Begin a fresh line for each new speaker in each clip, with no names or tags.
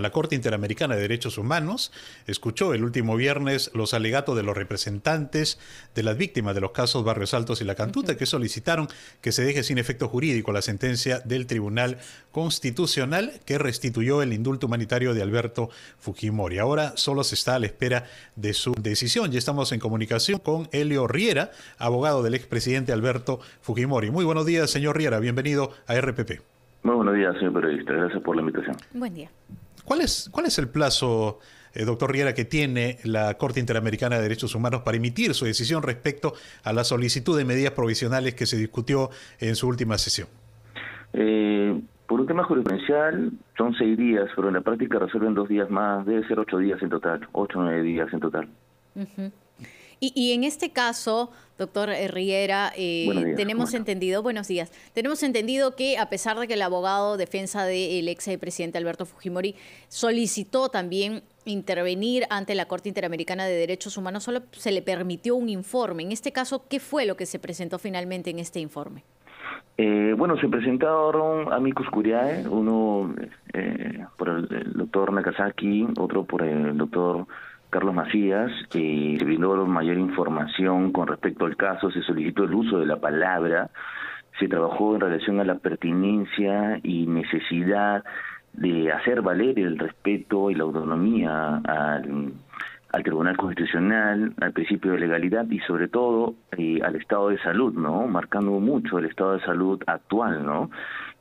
La Corte Interamericana de Derechos Humanos escuchó el último viernes los alegatos de los representantes de las víctimas de los casos Barrios Altos y La Cantuta que solicitaron que se deje sin efecto jurídico la sentencia del Tribunal Constitucional que restituyó el indulto humanitario de Alberto Fujimori. Ahora solo se está a la espera de su decisión. Ya estamos en comunicación con Helio Riera, abogado del expresidente Alberto Fujimori. Muy buenos días, señor Riera. Bienvenido a RPP.
Muy buenos días, señor periodista. Gracias por la invitación.
Buen día.
¿Cuál es, cuál es el plazo, eh, doctor Riera, que tiene la Corte Interamericana de Derechos Humanos para emitir su decisión respecto a la solicitud de medidas provisionales que se discutió en su última sesión?
Eh, por un tema jurisprudencial son seis días, pero en la práctica resuelven dos días más, debe ser ocho días en total, ocho o nueve días en total.
Y, en este caso, doctor Riera, eh, tenemos entendido, buenos días, tenemos entendido que a pesar de que el abogado defensa del ex presidente Alberto Fujimori solicitó también intervenir ante la Corte Interamericana de Derechos Humanos, solo se le permitió un informe. En este caso, ¿qué fue lo que se presentó finalmente en este informe?
Eh, bueno, se presentaron amicus curiae, uno eh, por el, el, doctor Nakazaki, otro por el doctor Carlos Macías, eh, se brindó mayor información con respecto al caso, se solicitó el uso de la palabra, se trabajó en relación a la pertinencia y necesidad de hacer valer el respeto y la autonomía al, Tribunal Constitucional, al principio de legalidad y sobre todo eh, al estado de salud, ¿no? Marcando mucho el estado de salud actual, ¿no?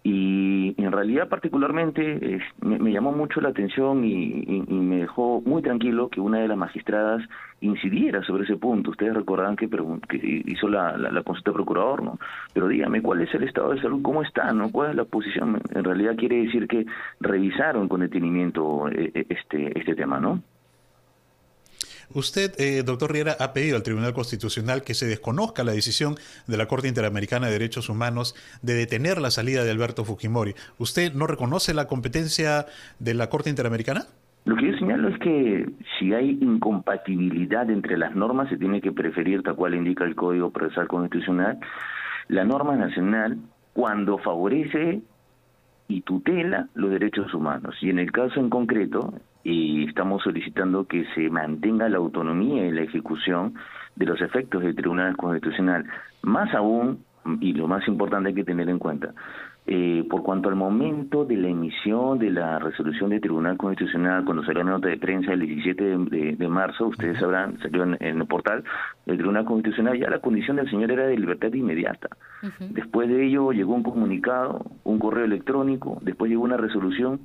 Y en realidad particularmente me, llamó mucho la atención y, me dejó muy tranquilo que una de las magistradas incidiera sobre ese punto. Ustedes recordarán que, que hizo la, la, consulta procurador, ¿no? Pero dígame, ¿cuál es el estado de salud? ¿Cómo está? ¿no? ¿Cuál es la posición? En realidad quiere decir que revisaron con detenimiento eh, eh, este, este tema, ¿no?
Usted, eh, doctor Riera, ha pedido al Tribunal Constitucional que se desconozca la decisión de la Corte Interamericana de Derechos Humanos de detener la salida de Alberto Fujimori. ¿Usted no reconoce la competencia de la Corte Interamericana?
Lo que yo señalo es que si hay incompatibilidad entre las normas, se tiene que preferir, tal cual indica el Código Procesal Constitucional, la norma nacional cuando favorece y tutela los derechos humanos. Y en el caso en concreto, y estamos solicitando que se mantenga la autonomía y la ejecución de los efectos del Tribunal Constitucional. Más aún, y lo más importante hay que tener en cuenta, eh, por cuanto al momento de la emisión de la resolución del Tribunal Constitucional, cuando salió la nota de prensa el 17 de, marzo, ustedes sabrán, salió en, el portal del Tribunal Constitucional, ya la condición del señor era de libertad inmediata. Después de ello llegó un comunicado, un correo electrónico, después llegó una resolución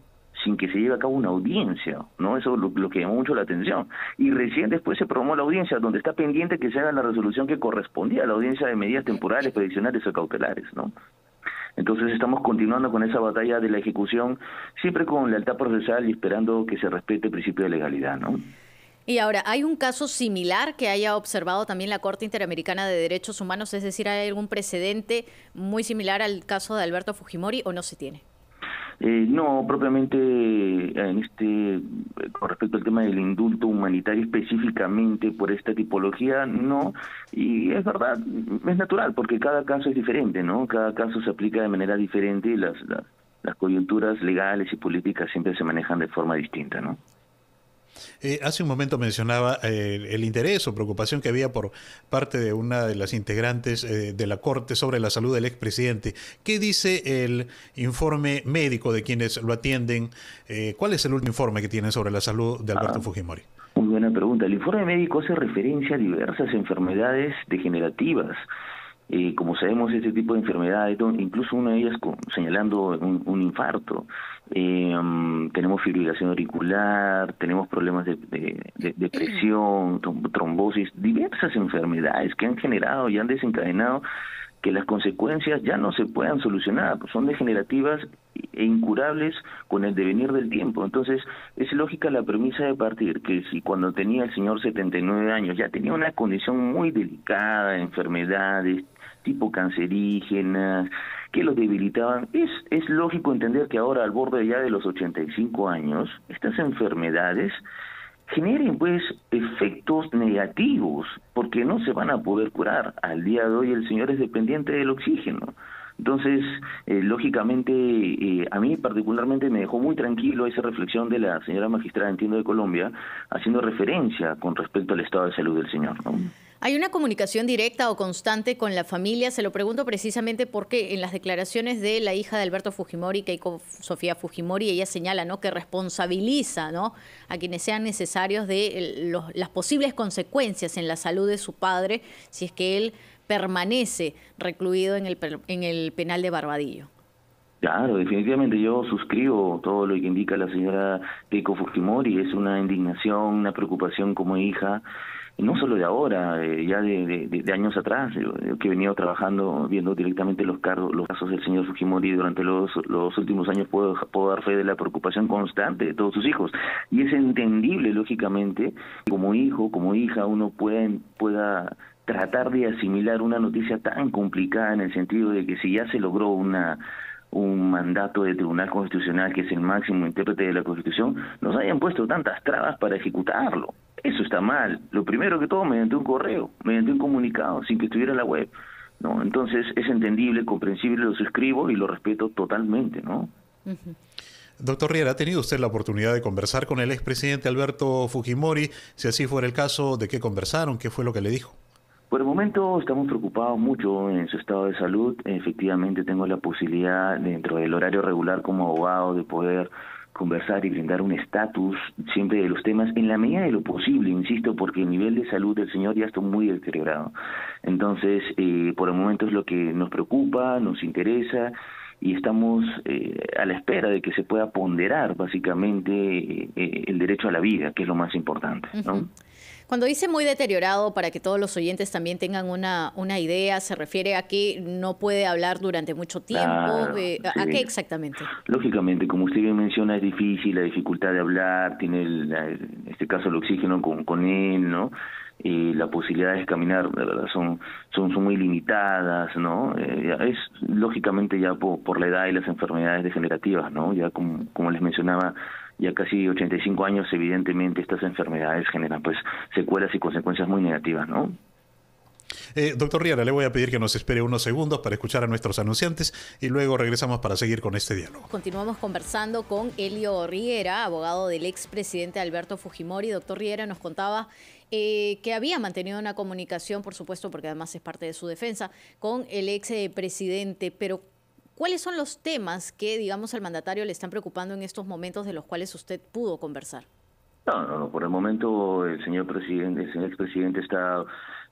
sin que se lleve a cabo una audiencia, ¿no? Eso es lo, que llamó mucho la atención. Y recién después se promó la audiencia, donde está pendiente que se haga la resolución que correspondía a la audiencia de medidas temporales, prediccionales o cautelares, ¿no? Entonces estamos continuando con esa batalla de la ejecución, siempre con lealtad procesal y esperando que se respete el principio de legalidad, ¿no?
Y ahora, ¿hay un caso similar que haya observado también la Corte Interamericana de Derechos Humanos? Es decir, ¿hay algún precedente muy similar al caso de Alberto Fujimori o no se tiene?
Eh, no, propiamente en este con respecto al tema del indulto humanitario específicamente por esta tipología, no. Y es verdad, es natural porque cada caso es diferente, ¿no? Cada caso se aplica de manera diferente y las, las coyunturas legales y políticas siempre se manejan de forma distinta, ¿no?
Eh, hace un momento mencionaba eh, el interés o preocupación que había por parte de una de las integrantes eh, de la Corte sobre la salud del expresidente. ¿Qué dice el informe médico de quienes lo atienden? ¿Cuál es el último informe que tienen sobre la salud de Alberto ah, Fujimori?
Muy buena pregunta. El informe médico hace referencia a diversas enfermedades degenerativas eh, como sabemos, este tipo de enfermedades, incluso una de ellas señalando un, infarto, eh, mm, tenemos fibrilación auricular, tenemos problemas de, de, presión, trombosis, diversas enfermedades que han generado y han desencadenado que las consecuencias ya no se puedan solucionar, pues son degenerativas e incurables con el devenir del tiempo. Entonces, es lógica la premisa de partir que si cuando tenía el señor 79 años ya tenía una condición muy delicada, enfermedades, tipo cancerígenas, que los debilitaban. Es, es lógico entender que ahora, al borde ya de los 85 años, estas enfermedades generen pues efectos negativos, porque no se van a poder curar. Al día de hoy el señor es dependiente del oxígeno. Entonces, eh, lógicamente, eh, a mí particularmente me dejó muy tranquilo esa reflexión de la señora magistrada, entiendo, de Colombia, haciendo referencia con respecto al estado de salud del señor.
¿Hay una comunicación directa o constante con la familia? Se lo pregunto precisamente porque en las declaraciones de la hija de Alberto Fujimori, Keiko Sofía Fujimori, ella señala ¿no? que responsabiliza ¿no? a quienes sean necesarios de las posibles consecuencias en la salud de su padre si es que él permanece recluido en el, en el penal de Barbadillo.
Claro, definitivamente yo suscribo todo lo que indica la señora Keiko Fujimori, es una indignación, una preocupación como hija no solo de ahora, eh, ya de, años atrás, que he venido trabajando, viendo directamente los, cargos, los casos del señor Fujimori durante los, los últimos años, puedo, puedo dar fe de la preocupación constante de todos sus hijos. Y es entendible, lógicamente, como hijo, como hija, uno pueda, pueda tratar de asimilar una noticia tan complicada en el sentido de que si ya se logró una un mandato del Tribunal Constitucional, que es el máximo intérprete de la Constitución, nos hayan puesto tantas trabas para ejecutarlo. Eso está mal. Lo primero que todo, mediante un correo, mediante un comunicado, sin que estuviera en la web. ¿no? Entonces, es entendible, comprensible, lo suscribo y lo respeto totalmente. ¿no?
Doctor Riera, ¿ha tenido usted la oportunidad de conversar con el expresidente Alberto Fujimori? Si así fuera el caso, ¿de qué conversaron? ¿Qué fue lo que le dijo?
Por el momento estamos preocupados mucho en su estado de salud. Efectivamente tengo la posibilidad dentro del horario regular como abogado de poder conversar y brindar un estatus siempre de los temas en la medida de lo posible, insisto, porque el nivel de salud del señor ya está muy deteriorado. Entonces, eh, por el momento es lo que nos preocupa, nos interesa y estamos eh, a la espera de que se pueda ponderar básicamente eh, el derecho a la vida, que es lo más importante. ¿no?
Cuando dice muy deteriorado, para que todos los oyentes también tengan una, una idea, ¿se refiere a que no puede hablar durante mucho tiempo? Eh, ¿A qué exactamente?
Lógicamente, como usted bien menciona, es difícil, la dificultad de hablar, tiene en este caso el oxígeno con, con él, ¿no? y la posibilidad de caminar verdad son, son, son muy limitadas no eh, es lógicamente ya por, por, la edad y las enfermedades degenerativas no ya como, como les mencionaba ya casi 85 años, evidentemente estas enfermedades generan pues secuelas y consecuencias muy negativas, ¿no?
Eh, doctor Riera, le voy a pedir que nos espere unos segundos para escuchar a nuestros anunciantes y luego regresamos para seguir con este diálogo.
Continuamos conversando con Elio Riera, abogado del expresidente Alberto Fujimori. Doctor Riera nos contaba eh, que había mantenido una comunicación, por supuesto, porque además es parte de su defensa, con el expresidente, pero ¿Cuáles son los temas que, digamos, al mandatario le están preocupando en estos momentos de los cuales usted pudo conversar?
No, no, no. Por el momento el señor presidente, el señor expresidente está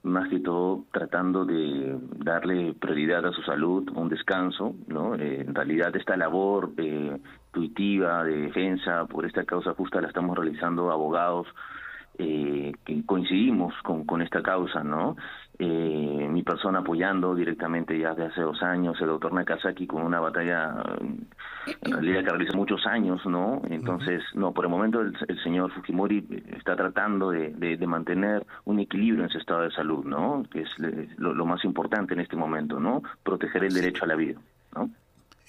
más que todo tratando de darle prioridad a su salud, un descanso, ¿no? Eh, en realidad esta labor eh, intuitiva de defensa por esta causa justa la estamos realizando abogados eh, que coincidimos con, con esta causa, ¿no? Eh, mi persona apoyando directamente ya de hace dos años, el doctor Nakazaki con una batalla en realidad que realiza muchos años, ¿no? Entonces, no, por el momento el, señor Fujimori está tratando de, de, mantener un equilibrio en su estado de salud, ¿no? Que es lo, lo más importante en este momento, ¿no? Proteger el derecho a la vida.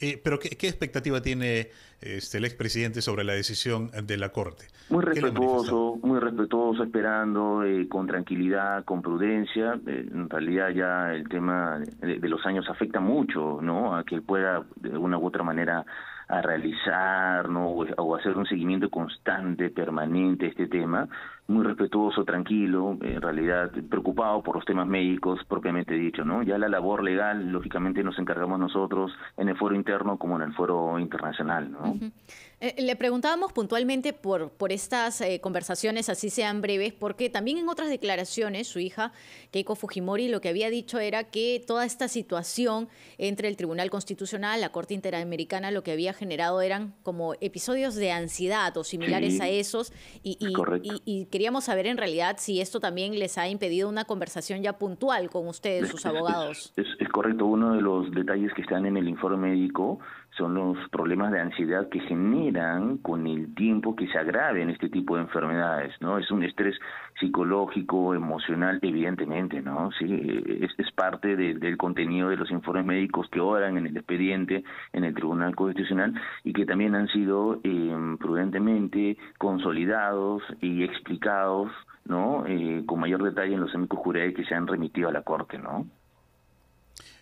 Eh, pero ¿qué, expectativa tiene este, el expresidente sobre la decisión de la Corte?
Muy respetuoso, muy respetuoso, esperando eh, con tranquilidad, con prudencia. Eh, en realidad ya el tema de, los años afecta mucho, ¿no? A que él pueda de alguna u otra manera a realizar ¿no? o, hacer un seguimiento constante, permanente a este tema, muy respetuoso, tranquilo, en realidad preocupado por los temas médicos propiamente dicho, ¿no? Ya la labor legal, lógicamente, nos encargamos nosotros en el foro interno como en el foro internacional, ¿no?
Eh, le preguntábamos puntualmente por, por estas eh, conversaciones, así sean breves, porque también en otras declaraciones su hija, Keiko Fujimori, lo que había dicho era que toda esta situación entre el Tribunal Constitucional, la Corte Interamericana, lo que había generado eran como episodios de ansiedad o similares a esos, y, y, queríamos saber en realidad si esto también les ha impedido una conversación ya puntual con ustedes, sus abogados.
Es, es correcto, uno de los detalles que están en el informe médico son los problemas de ansiedad que generan con el tiempo que se agraven este tipo de enfermedades, ¿no? Es un estrés psicológico, emocional, evidentemente, ¿no? Sí, es, es parte del contenido de los informes médicos que oran en el expediente en el Tribunal Constitucional y que también han sido eh, prudentemente consolidados y explicados, ¿no? Eh, con mayor detalle en los amigos jurídicos que se han remitido a la Corte, ¿no?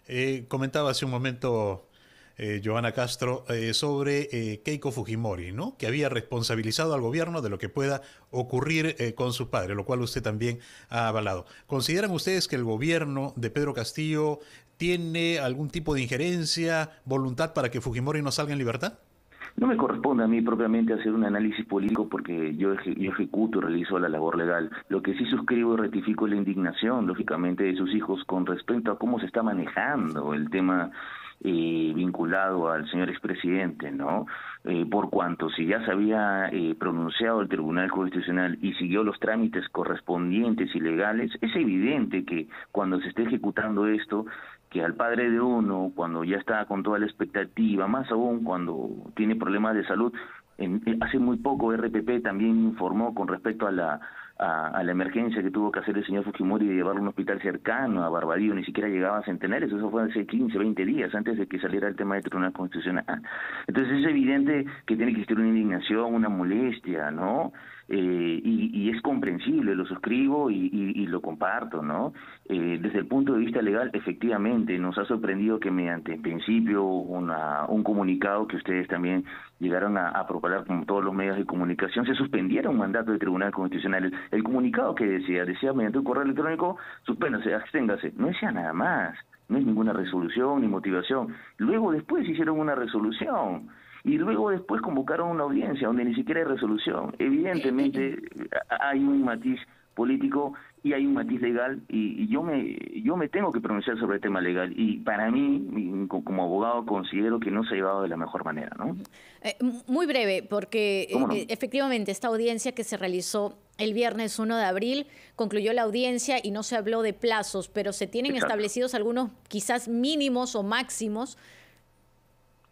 Eh, comentaba hace un momento eh, Joana Castro eh, sobre eh, Keiko Fujimori, ¿no? que había responsabilizado al gobierno de lo que pueda ocurrir con su padre, lo cual usted también ha avalado. ¿Consideran ustedes que el gobierno de Pedro Castillo tiene algún tipo de injerencia, voluntad para que Fujimori no salga en libertad?
No me corresponde a mí propiamente hacer un análisis político porque yo, yo ejecuto y realizo la labor legal. Lo que sí suscribo y rectifico es la indignación, lógicamente, de sus hijos con respecto a cómo se está manejando el tema eh, vinculado al señor expresidente, ¿no? Eh, por cuanto si ya se había eh, pronunciado el Tribunal Constitucional y siguió los trámites correspondientes y legales, es evidente que cuando se esté ejecutando esto, que al padre de uno, cuando ya está con toda la expectativa, más aún cuando tiene problemas de salud, en, hace muy poco RPP también informó con respecto a la a, la emergencia que tuvo que hacer el señor Fujimori de llevarlo a un hospital cercano, a Barbadillo, ni siquiera llegaba a centenares, eso fue hace 15, 20 días antes de que saliera el tema del Tribunal Constitucional. Entonces es evidente que tiene que existir una indignación, una molestia, ¿no? Eh, y, es comprensible, lo suscribo y, lo comparto, ¿no? Eh, desde el punto de vista legal, efectivamente, nos ha sorprendido que mediante, en principio, una, un comunicado que ustedes también llegaron a, a propagar con todos los medios de comunicación, se suspendiera un mandato del Tribunal Constitucional. El, comunicado que decía, decía mediante un correo electrónico, suspéndase, absténgase, no decía nada más, no es ninguna resolución ni motivación. Luego después hicieron una resolución y luego después convocaron una audiencia donde ni siquiera hay resolución. Evidentemente hay un matiz político y hay un matiz legal y, yo me yo me tengo que pronunciar sobre el tema legal y para mí como abogado considero que no se ha llevado de la mejor manera no
eh, muy breve porque eh, efectivamente esta audiencia que se realizó el viernes 1 de abril concluyó la audiencia y no se habló de plazos pero se tienen establecidos algunos quizás mínimos o máximos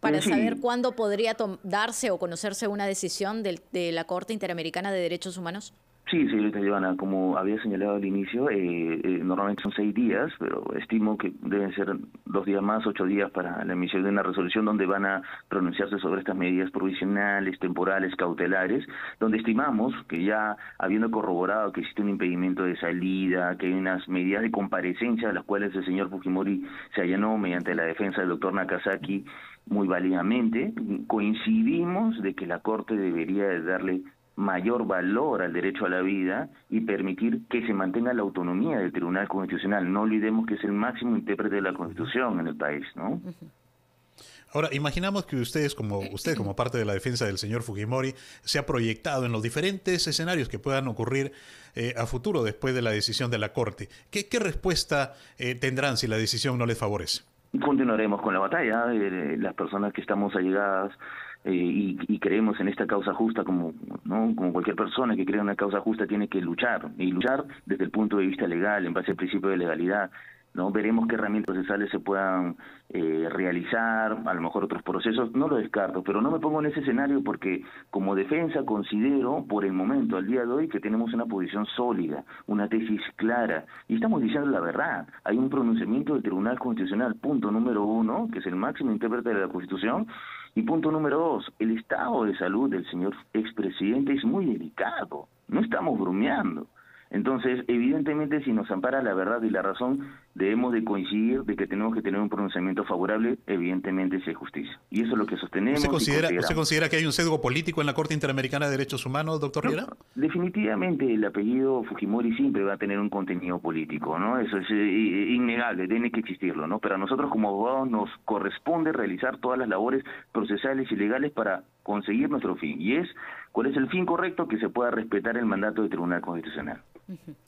para saber cuándo podría darse o conocerse una decisión de la Corte Interamericana de Derechos Humanos?
Sí, señorita Giovanna, como había señalado al inicio, eh, eh, normalmente son seis días, pero estimo que deben ser dos días más, ocho días para la emisión de una resolución donde van a pronunciarse sobre estas medidas provisionales, temporales, cautelares, donde estimamos que ya habiendo corroborado que existe un impedimento de salida, que hay unas medidas de comparecencia a las cuales el señor Fujimori se allanó mediante la defensa del doctor Nakazaki muy válidamente, coincidimos de que la Corte debería darle mayor valor al derecho a la vida y permitir que se mantenga la autonomía del Tribunal Constitucional. No olvidemos que es el máximo intérprete de la Constitución en el país, ¿no?
Ahora, imaginamos que ustedes como usted como parte de la defensa del señor Fujimori se ha proyectado en los diferentes escenarios que puedan ocurrir eh, a futuro después de la decisión de la Corte. ¿Qué, respuesta eh, tendrán si la decisión no les favorece?
Continuaremos con la batalla. Eh, las personas que estamos allegadas eh, y, creemos en esta causa justa como no como cualquier persona que cree en una causa justa tiene que luchar y luchar desde el punto de vista legal en base al principio de legalidad no veremos qué herramientas procesales se puedan eh, realizar a lo mejor otros procesos no lo descarto pero no me pongo en ese escenario porque como defensa considero por el momento al día de hoy que tenemos una posición sólida una tesis clara y estamos diciendo la verdad. Hay un pronunciamiento del Tribunal Constitucional punto número uno que es el máximo intérprete de la Constitución y punto número dos, el estado de salud del señor expresidente es muy delicado, no estamos bromeando. Entonces, evidentemente, si nos ampara la verdad y la razón, debemos de coincidir de que tenemos que tener un pronunciamiento favorable, evidentemente si hay justicia. Y eso es lo que sostenemos.
¿Usted considera, ¿usted considera que hay un sesgo político en la Corte Interamericana de Derechos Humanos, doctor Riera?
definitivamente el apellido Fujimori siempre va a tener un contenido político, ¿no? Eso es eh, innegable, tiene que existirlo, ¿no? Pero a nosotros como abogados nos corresponde realizar todas las labores procesales y legales para conseguir nuestro fin. Y es, ¿cuál es el fin correcto? Que se pueda respetar el mandato del Tribunal Constitucional. Mm-hmm.